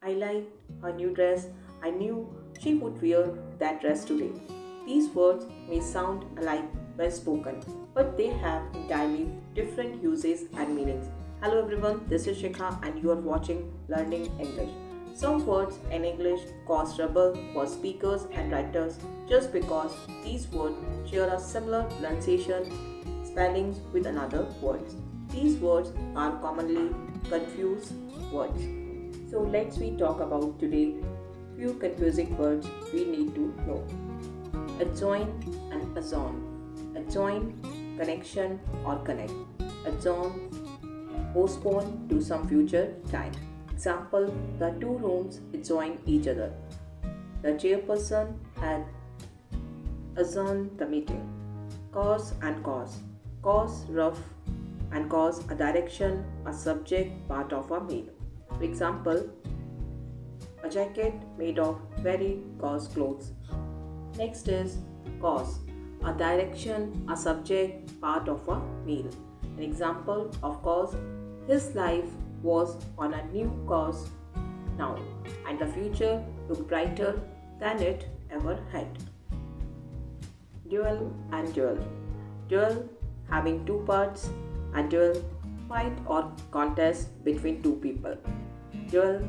I like her new dress. I knew she would wear that dress today. These words may sound alike when spoken, but they have entirely different uses and meanings. Hello everyone, this is Shikha and you are watching Learning English. Some words in English cause trouble for speakers and writers just because these words share a similar pronunciation, spellings with another words. These words are commonly confused words. So let's we talk about today few confusing words we need to know. Adjoin and azon. Adjoin connection or connect. Adjourn postpone to some future time. Example the two rooms adjoin each other. The chairperson had adjourned the meeting. Cause and cause. Cause rough and cause a direction, a subject, part of a meal. For example, a jacket made of very coarse clothes. Next is cause, a direction, a subject, part of a meal. An example of cause, his life was on a new course now, and the future looked brighter than it ever had. Dual and duel. Dual having two parts a duel, fight or contest between two people. Dual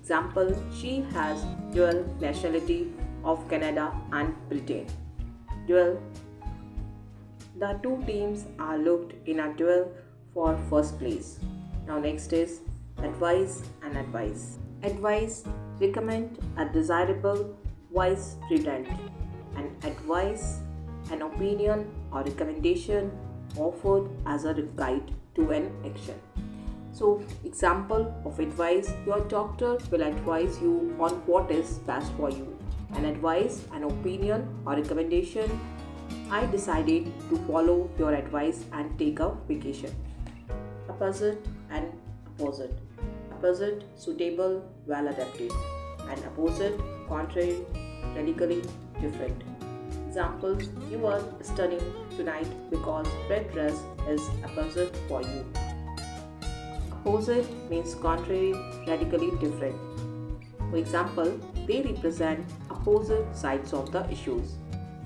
example, she has dual nationality of Canada and Britain. Duel the two teams are looked in a duel for first place. Now next is advice and advice. advice recommend a desirable wise prudent an advice an opinion or recommendation offered as a guide to an action. So, example of advice your doctor will advise you on what is best for you. An advice, an opinion, or recommendation. I decided to follow your advice and take a vacation. Opposite and opposite. Opposite, suitable, well adapted. And opposite, contrary, radically different. Examples you are studying tonight because red dress is opposite for you. Opposite means contrary, radically different. For example, they represent opposite sides of the issues.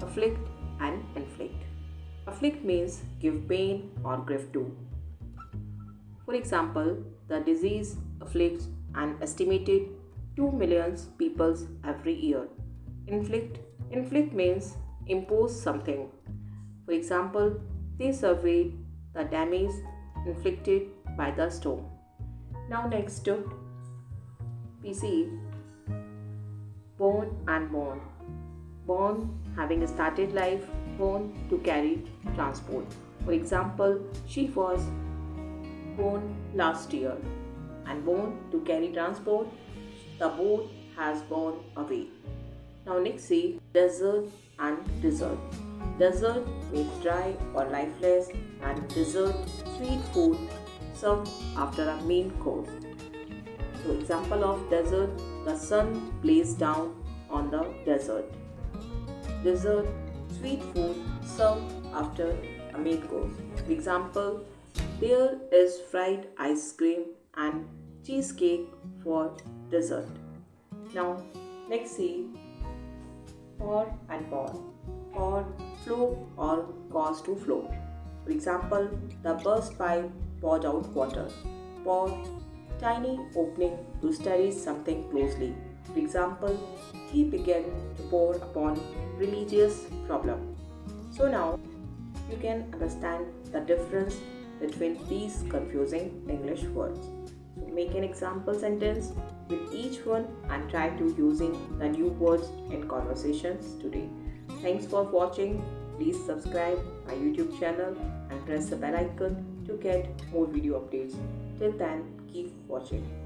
Afflict and inflict. Afflict means give pain or grief to. For example, the disease afflicts an estimated 2 million people every year. Inflict inflict means impose something. For example, they surveyed the damage inflicted by the storm. Now next to PC born and borne. Born having a started life, borne to carry transport. For example, she was born last year and borne to carry transport. The boat has borne away. Now next see desert and dessert. Desert means dry or lifeless and dessert sweet food served after a main course. So example of desert, the sun plays down on the desert. Dessert, sweet food served after a main course. Example, there is fried ice cream and cheesecake for dessert. Now, next see pour and pore, or flow or cause to flow. For example, the burst pipe poured out water. Pore, tiny opening to study something closely. For example, he began to pore upon religious problem. So now you can understand the difference between these confusing English words. So make an example sentence with each one and try to using the new words in conversations today. Thanks for watching. Please subscribe my YouTube channel and press the bell icon to get more video updates. Till then, keep watching.